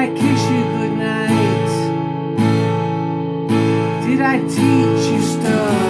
I kiss you goodnight? Did I teach you stuff?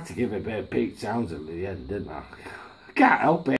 Had to give a bit of Pete Townshend at the end, didn't I? Can't help it.